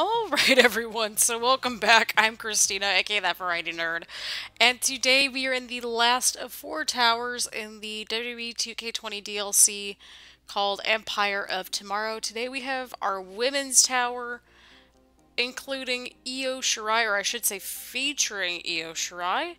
Alright everyone, so welcome back. I'm Christina, aka That Variety Nerd. And today we are in the last of four towers in the WWE 2K20 DLC called Empire of Tomorrow. Today we have our women's tower, including Io Shirai, or I should say featuring Io Shirai.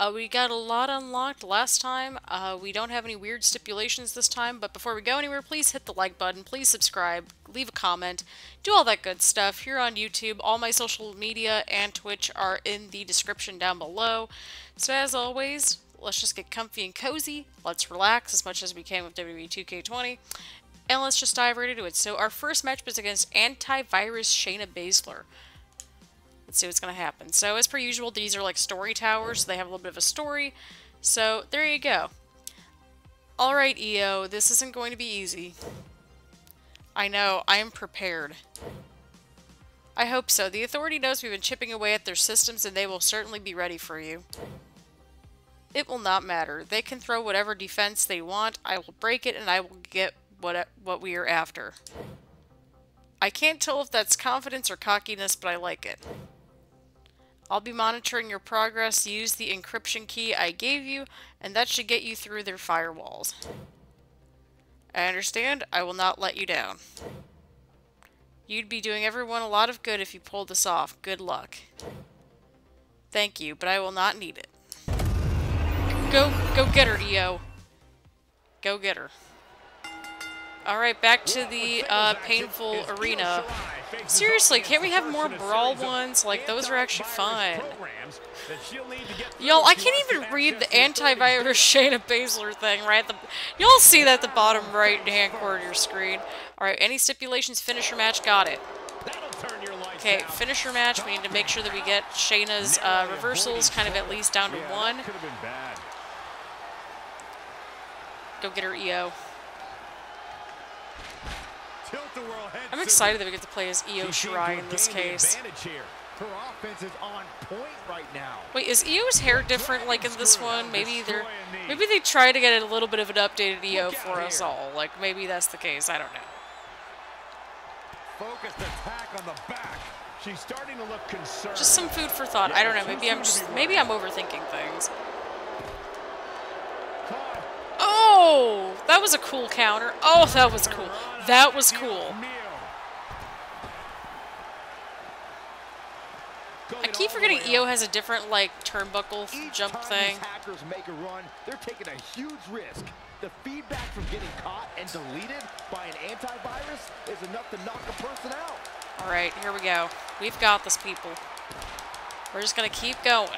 Uh, we got a lot unlocked last time. Uh, we don't have any weird stipulations this time, but before we go anywhere, please hit the like button, please subscribe, leave a comment, do all that good stuff here on YouTube. All my social media and Twitch are in the description down below. So as always, let's just get comfy and cozy, let's relax as much as we can with WWE 2K20, and let's just dive right into it. So our first match was against Antivirus Shayna Baszler. Let's see what's going to happen. So as per usual, these are like story towers. So they have a little bit of a story. So there you go. Alright, Io, This isn't going to be easy. I know. I am prepared. I hope so. The Authority knows we've been chipping away at their systems and they will certainly be ready for you. It will not matter. They can throw whatever defense they want. I will break it and I will get what, what we are after. I can't tell if that's confidence or cockiness, but I like it. I'll be monitoring your progress. Use the encryption key I gave you, and that should get you through their firewalls. I understand. I will not let you down. You'd be doing everyone a lot of good if you pulled this off. Good luck. Thank you, but I will not need it. Go, go get her, Io. Go get her. Alright, back to the uh, painful arena. Seriously, can't we have more brawl ones? Like, those are actually fun. Y'all, I can't even read the antivirus Shayna Baszler thing, right? Y'all see that at the bottom right-hand corner of your screen. Alright, any stipulations, finisher match, got it. Okay, finisher match, we need to make sure that we get Shayna's uh, reversals kind of at least down to one. Go get her Io. I'm excited that we get to play as Io Shirai in this case. Her offense is on point right now. Wait, is Io's hair different like in this one? Maybe they're maybe they try to get a little bit of an updated Io for us all. Like maybe that's the case. I don't know. Focused attack on the back. She's starting to look concerned. Just some food for thought. I don't know. Maybe I'm just maybe I'm overthinking things. Oh, that was a cool counter. Oh, that was cool. That was cool. I keep forgetting Io has a different like turnbuckle jump thing. Hackers make a run, they're taking a huge risk. The feedback from getting caught and deleted by an antivirus is enough to knock a person out. All right, here we go. We've got this, people. We're just gonna keep going.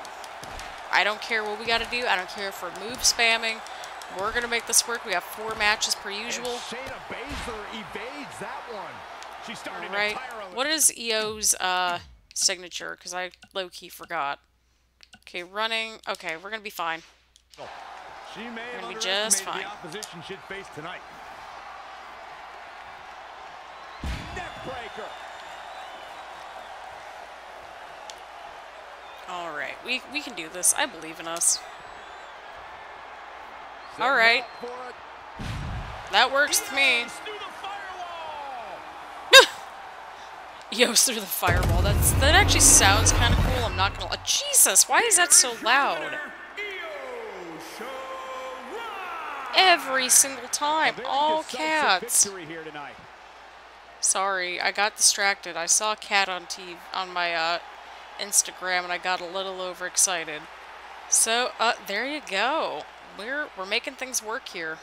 I don't care what we gotta do. I don't care if we're move spamming. We're going to make this work. We have four matches per usual. All right. What is Io's uh, signature? Because I low-key forgot. Okay, running. Okay, we're going to be fine. Oh, we're going to be just fine. All right, we, we can do this. I believe in us. All right. That works with me. Io's through the firewall. That's that actually sounds kind of cool. I'm not gonna. Uh, Jesus, why is that so loud? Every single time, all cats. Sorry, I got distracted. I saw a cat on TV on my uh, Instagram, and I got a little overexcited. So, uh, there you go. We're, we're making things work here.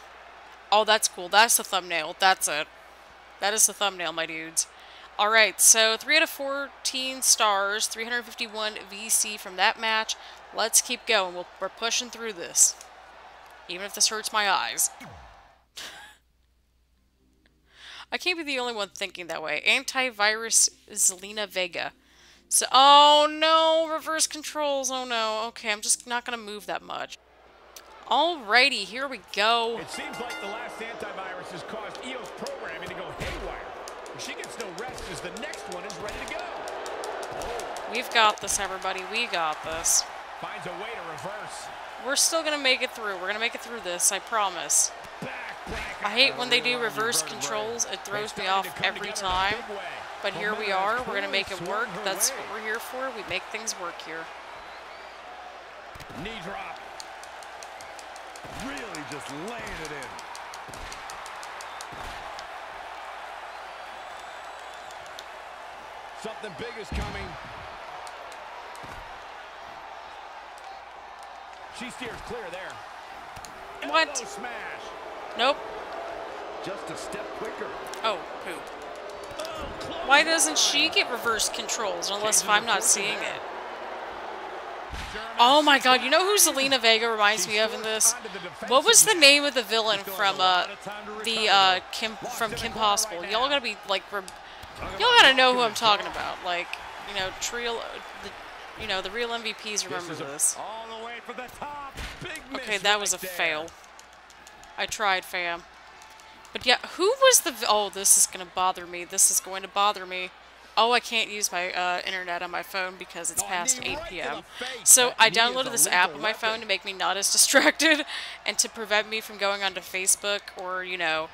Oh, that's cool. That's the thumbnail. That's it. That is the thumbnail, my dudes. Alright, so 3 out of 14 stars, 351 VC from that match. Let's keep going. we we're pushing through this. Even if this hurts my eyes. I can't be the only one thinking that way. Antivirus Zelina Vega. So, oh no, reverse controls. Oh no. Okay, I'm just not going to move that much. Alrighty, here we go. It seems like the last antivirus has caused Io's programming to go haywire. She gets no as the next one is ready to go. We've got this, everybody. We got this. Finds a way to reverse. We're still going to make it through. We're going to make it through this, I promise. Back, back, I hate when they do reverse controls. It throws me off every time. But here we are. We're going to make it work. That's what we're here for. We make things work here. Knee drop. Really just laying it in. Something big is coming. She steers clear there. What? Elbow smash. Nope. Just a step quicker. Oh, poop. Oh, Why doesn't she get reverse controls unless if I'm not seeing it? Oh my god, you know who Zelina Vega reminds me of in this? What was the name of the villain from uh the uh Kim from Kim Possible? Y'all gotta be like y'all gotta know who I'm talking about. Like, you know, Trial the you know, the real MVPs remember this. All the way for the top. Big Okay, that was a fail. I tried, fam. But yeah, who was the... Oh, this is going to bother me. This is going to bother me. Oh, I can't use my uh, internet on my phone because it's past 8 p.m. So I downloaded this app on my phone to make me not as distracted and to prevent me from going onto Facebook or, you know,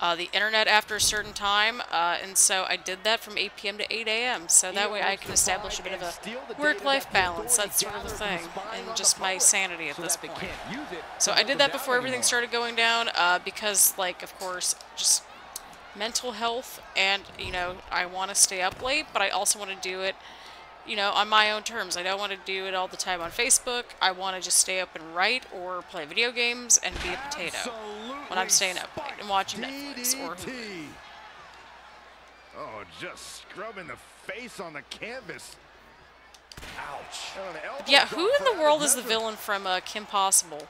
uh, the internet after a certain time. Uh, and so I did that from 8 p.m. to 8 a.m. So that way I can establish a bit of a work-life balance, that sort of a thing, and just my sanity at this camp. So I did that before everything started going down uh, because, like, of course, just mental health and, you know, I want to stay up late, but I also want to do it, you know, on my own terms. I don't want to do it all the time on Facebook. I want to just stay up and write or play video games and be a potato when I'm staying up late and watching Netflix or Hulu. Oh, just scrubbing the face on the canvas. Ouch. And an elbow Yeah, who in the world is the villain from uh, Kim Possible?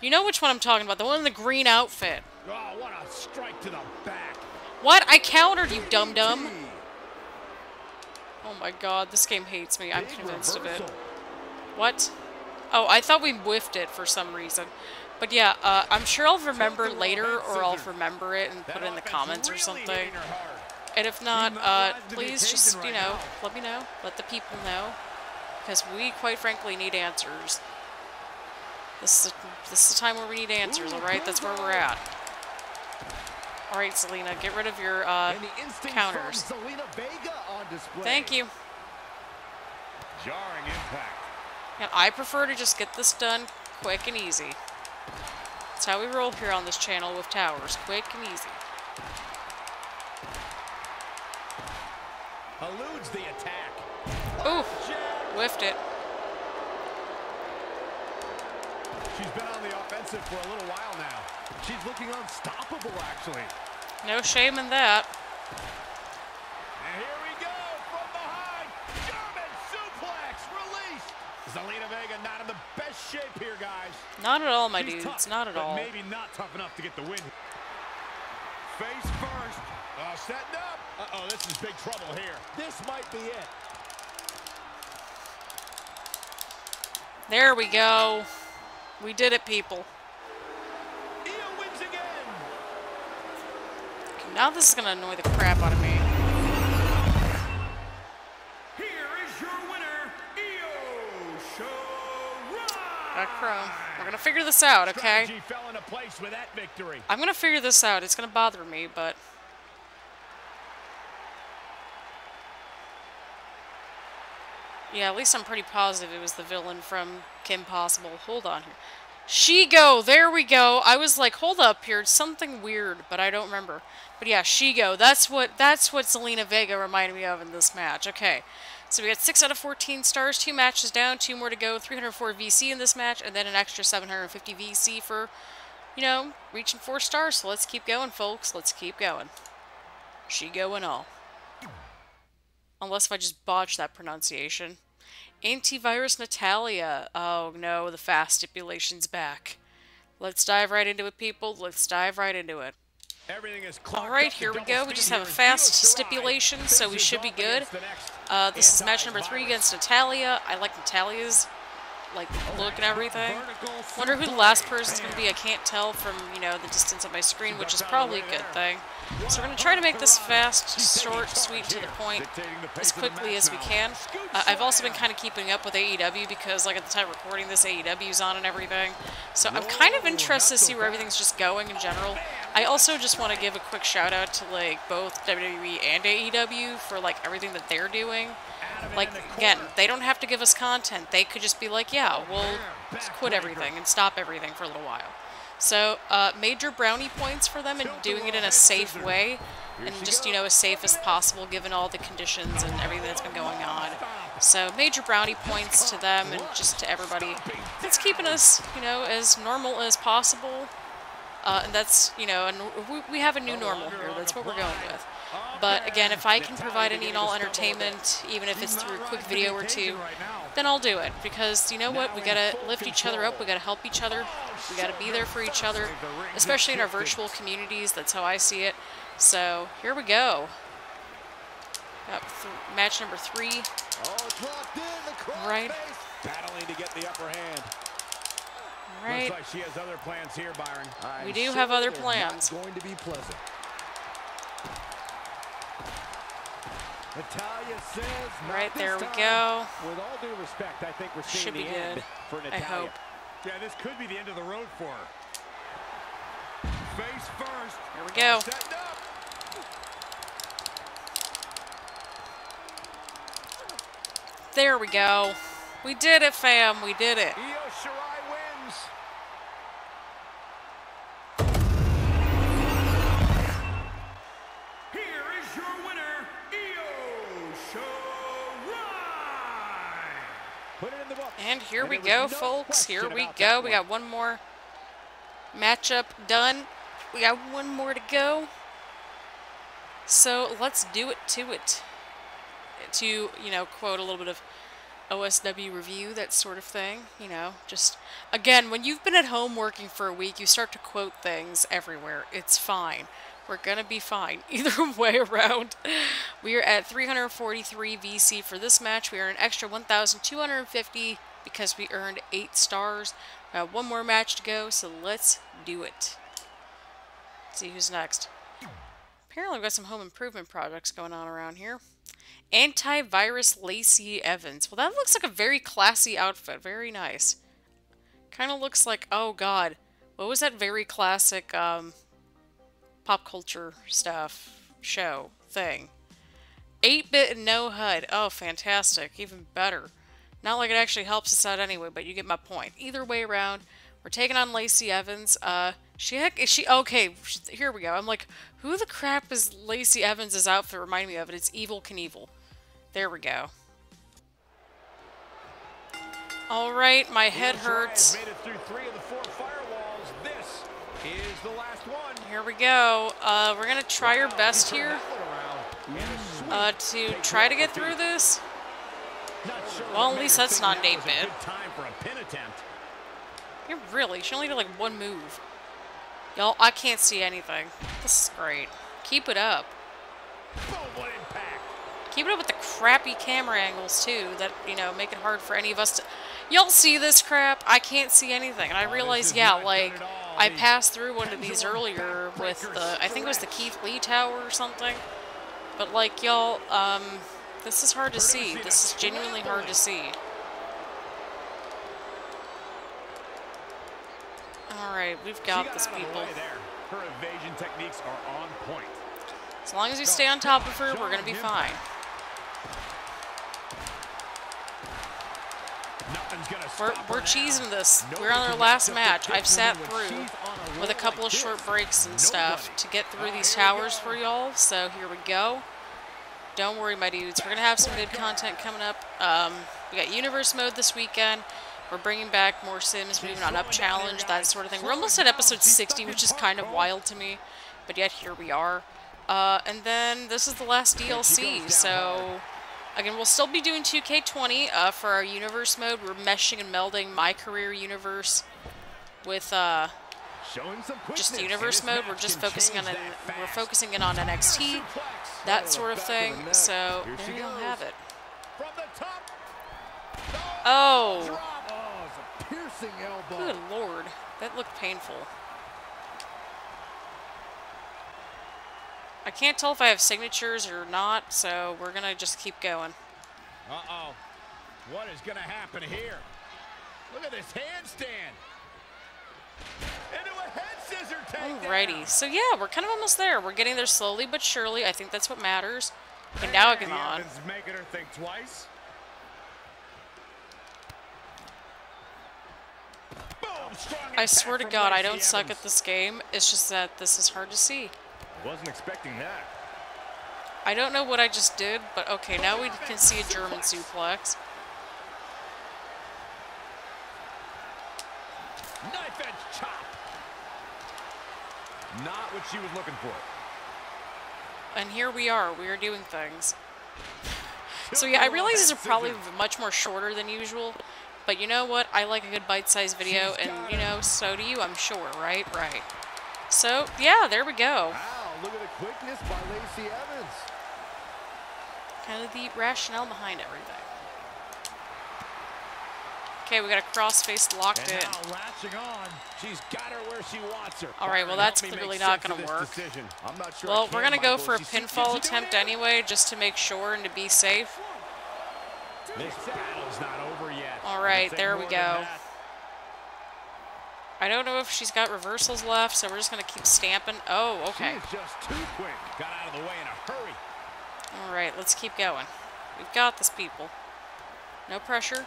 You know which one I'm talking about, the one in the green outfit. Oh, what a strike to the back. What? I countered, you dum-dum. Oh my god, this game hates me. I'm convinced of it. What? Oh, I thought we whiffed it for some reason. But yeah, uh, I'm sure I'll remember later, or I'll remember it and put it in the comments or something. hitting her hard. And if not, not uh, rising to the please just, you know, let me know. Let the people know. Because we, quite frankly, need answers. This is, this is the time where we need answers, alright? That's where we're at. Alright, Zelina, get rid of your uh, And the instinct counters. from Zelina Vega on display. Thank you. Jarring impact. And I prefer to just get this done quick and easy. That's how we roll here on this channel with towers. Quick and easy. Eludes the attack. Ooh, Jab. whiffed it. She's been on the offensive for a little while now. She's looking unstoppable, actually. No shame in that. And here we go from behind. German suplex released. Zelina Vega not in the best shape here, guys. Not at all, my She's dudes. tough, Not at all. Maybe not tough enough to get the win. Face first. Uh, setting up. Uh-oh, this is big trouble here. This might be it. There we go. We did it, people. Io wins again. Okay, now this is going to annoy the crap out of me. Chrome. We're going to figure this out, okay? Fell into place with that victory. I'm going to figure this out. It's going to bother me, but... Yeah, at least I'm pretty positive it was the villain from Kim Possible. Hold on here. Shego, there we go. I was like, hold up here, it's something weird, but I don't remember. But yeah, Shego, that's what that's what Zelina Vega reminded me of in this match. Okay. So we got 6 out of 14 stars, 2 matches down, 2 more to go, 304 VC in this match, and then an extra 750 VC for, you know, reaching 4 stars. So let's keep going, folks. Let's keep going. She going all. Unless if I just botch that pronunciation. Antivirus Natalya. Oh no, the fast stipulation's back. Let's dive right into it, people. Let's dive right into it. Everything is Alright, here we go. We just have a fast stipulation, so we should be good. against the next Uh, this is match number three against Natalya. I like Natalya's like look and everything. Wonder who the last person's gonna be. I can't tell from you know the distance of my screen, which is probably a good thing. So we're gonna try to make this fast, short, sweet, to the point, as pace of the quickly as we can. Uh, I've also been kind of keeping up with AEW because, like, at the time recording this, AEW's on and everything. So I'm kind of interested to see where everything's just going in general. I also just want to give a quick shout out to like both WWE and AEW for like everything that they're doing. Like again, they don't have to give us content. They could just be like, yeah, we'll quit everything and stop everything for a little while. So uh, major brownie points for them and doing it in a safe way and just, you know, as safe as possible given all the conditions and everything that's been going on. So major brownie points to them and just to everybody. It's keeping us, you know, as normal as possible. Uh, and that's, you know, and we have a new normal here. That's what we're going with. But again, if I can provide any and all entertainment, even if it's through a quick video or two, then I'll do it. Because you know what? We gotta lift each other up. We gotta help each other. We gotta be there for each other, especially in our virtual communities. That's how I see it. So here we go. Got match number three. Right. Battling to get the upper hand. Right. Looks like she has other plans here, Byron. We do have other plans. Going to be pleasant. Natalya says right there we go. With all due respect, I think we're seeing Should the be end good. for Natalya. I hope. Yeah, this could be the end of the road for her. Face first. Here we go. There we go. We did it, fam. We did it. We go, folks. Here we go. We got one more matchup done. We got one more to go. So let's do it to it. To, you know, quote a little bit of OSW review, that sort of thing. You know, just, again, when you've been at home working for a week, you start to quote things everywhere. It's fine. We're gonna be fine. Either way around. We are at 343 VC for this match. We are an extra 1,250 because we earned 8 stars. Have one more match to go, so let's do it. see who's next. Apparently, we've got some home improvement projects going on around here. Antivirus Lacey Evans. Well, that looks like a very classy outfit. Very nice. Kind of looks like, oh god, what was that very classic um, pop culture stuff show thing? 8-bit and no HUD. Oh, fantastic. Even better. Not like it actually helps us out anyway, but you get my point. Either way around, we're taking on Lacey Evans. Uh, she heck is she okay? Here we go. I'm like, who the crap is Lacey Evans' outfit? Remind me of it. It's Evel Knievel. There we go. All right, my head hurts. Made it through three of the four firewalls. This is the last one. Here we go. Uh, we're gonna try our best here uh, to try to get through this. Well, at least that's not an 8-bit. Time for a pin attempt. You're really, she only did like one move. Y'all, I can't see anything. This is great. Keep it up. Keep it up with the crappy camera angles too that, you know, make it hard for any of us to... Y'all see this crap? I can't see anything. And I Oh, realize, yeah, like. I passed through one of these earlier with the, I think it was the. Keith Lee Tower or something. But like, y'all, um, this is hard to see. This is genuinely hard to see. Alright, we've got this, the people. Her evasion techniques are on point. As long as we stay on top of her, we're gonna be fine. We're, we're cheesing this. We're on our last match up match. the I've sat through when she's on a with a couple of short breaks and stuff to get through these towers for y'all. So here we go. Don't worry, my dudes. We're gonna have some good content coming up. Um, we got Universe Mode this weekend. We're bringing back more Sims, moving on Up Challenge, that sort of thing. We're almost at episode 60, which is kind of wild to me, but yet here we are. Uh, and then this is the last DLC, so again, we'll still be doing 2K20 uh, for our Universe Mode. We're meshing and melding my career universe with uh, just quickness, Universe Mode. We're just focusing on an, we're focusing in on NXT, that sort of thing. So there you'll have it. From the top. Oh, Oh, it's a piercing elbow. good lord, that looked painful. I can't tell if I have signatures or not, so we're gonna just keep going. Uh-oh. What is going to happen here? Look at this handstand. Into a head scissor Alrighty, so yeah, we're kind of almost there. We're getting there slowly but surely. I think that's what matters. And now I can on. making her think twice. I swear to God, I don't suck at this game. It's just that this is hard to see. Wasn't expecting that. I don't know what I just did, but okay, now we can see a German suplex. Knife edge chop. Not what she was looking for. And here we are. We are doing things. So yeah, I realize these are probably much more shorter than usual, but you know what? I like a good bite-sized video, and you know, so do you, I'm sure, right? Right. So, yeah, there we go. Wow, look at the quickness by Lacey Evans. Kind of the rationale behind everything. Okay, we got a cross-face locked and in. Latching on. She's got her where she wants her. All right, well, that's clearly not going to work. Sure well, we're going to go for a pinfall attempt anyway, just to make sure and to be safe. This battle's not over yet. All right, there we go. I don't know if she's got reversals left, so we're just going to keep stamping. Oh, okay. Just too quick. Got out of the way in a hurry. All right, let's keep going. We've got this, people. No pressure.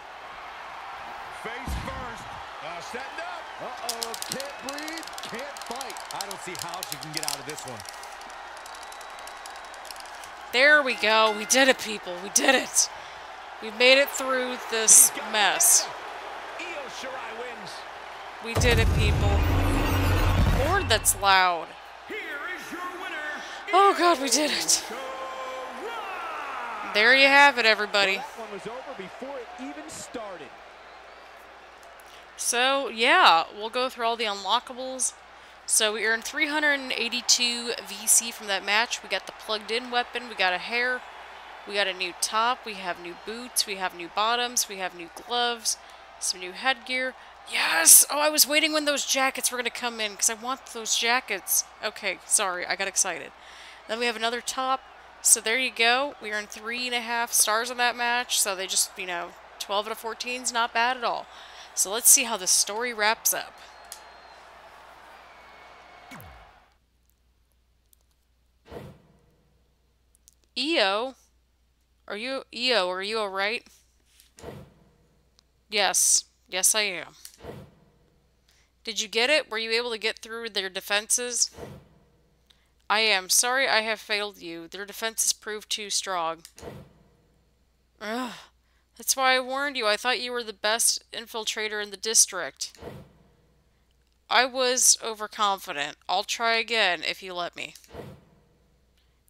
Face first. Uh, setting up. Uh-oh, can't breathe, can't fight. I don't see how she can get out of this one. There we go. We did it, people. We did it. We made it through this mess. it. Io Shirai wins. We did it, people. Lord, that's loud. Here is your winner. Oh, God, we did it. Shirai. There you have it, everybody. That one was over before it even started. So, yeah, we'll go through all the unlockables. So, we earned 382 VC from that match. We got the plugged in weapon, we got a hair, we got a new top, we have new boots, we have new bottoms, we have new gloves, some new headgear. Yes! Oh, I was waiting when those jackets were going to come in because I want those jackets. Okay, sorry, I got excited. Then we have another top. So there you go. We earned three and a half stars on that match. So they just, you know, 12 out of 14 is not bad at all. So let's see how the story wraps up. Io? Are you, Io, are you alright? Yes. Yes, I am. Did you get it? Were you able to get through their defenses? I am. Sorry I have failed you. Their defenses proved too strong. Ugh. That's why I warned you. I thought you were the best infiltrator in the district. I was overconfident. I'll try again if you let me.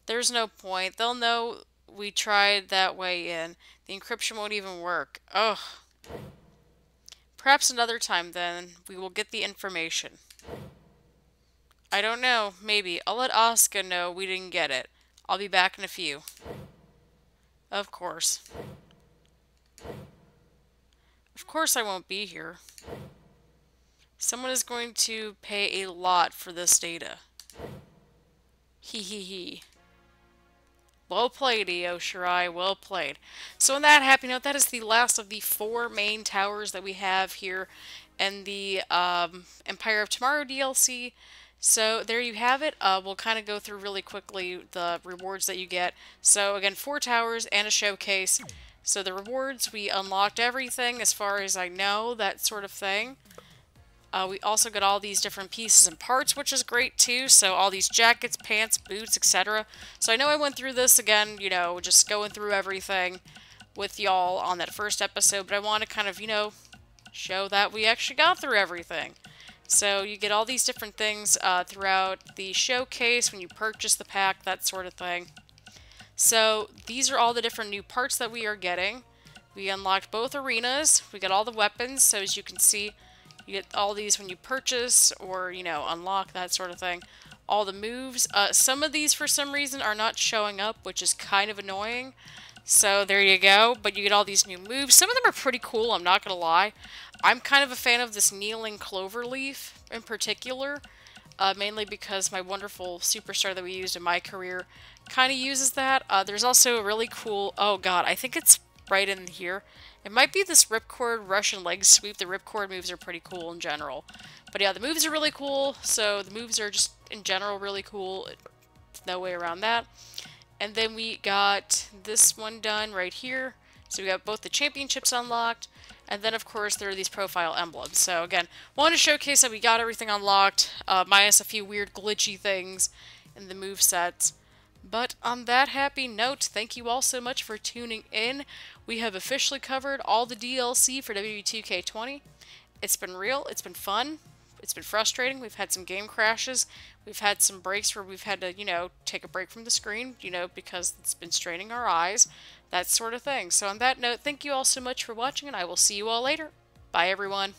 There's no point. They'll know we tried that way in. The encryption won't even work. Ugh. Perhaps another time then, we will get the information. I don't know. Maybe. I'll let Asuka know we didn't get it. I'll be back in a few. Of course. Of course I won't be here. Someone is going to pay a lot for this data. Hee hee hee. Well played, Io Shirai. Well played. So on that happy note, that is the last of the four main towers that we have here in the um, Empire of Tomorrow DLC. So there you have it. Uh, we'll kind of go through really quickly the rewards that you get. So again, four towers and a showcase. So the rewards, we unlocked everything as far as I know, that sort of thing. Uh, we also got all these different pieces and parts, which is great too. So all these jackets, pants, boots, etc. So I know I went through this again, you know, just going through everything with y'all on that first episode, but I want to kind of, you know, show that we actually got through everything. So you get all these different things uh, throughout the showcase when you purchase the pack, that sort of thing. So these are all the different new parts that we are getting. We unlocked both arenas. We got all the weapons, so as you can see, you get all these when you purchase or, you know, unlock, that sort of thing. All the moves. Uh, some of these, for some reason, are not showing up, which is kind of annoying. So there you go. But you get all these new moves. Some of them are pretty cool, I'm not going to lie. I'm kind of a fan of this kneeling clover leaf in particular. Uh, mainly because my wonderful superstar that we used in my career kind of uses that. Uh, there's also a really cool... Oh, God. I think it's right in here. It might be this Ripcord Russian leg sweep. The Ripcord moves are pretty cool in general. But yeah, the moves are really cool. So the moves are just, in general, really cool. no way around that. And then we got this one done right here. So we got both the championships unlocked. And then, of course, there are these profile emblems. So again, wanted to showcase that we got everything unlocked, uh, minus a few weird glitchy things in the move sets. But on that happy note, thank you all so much for tuning in. We have officially covered all the DLC for WWE2K20. It's been real, it's been fun, it's been frustrating. We've had some game crashes. We've had some breaks where we've had to, you know, take a break from the screen, you know, because it's been straining our eyes, that sort of thing. So on that note, thank you all so much for watching, and I will see you all later. Bye, everyone.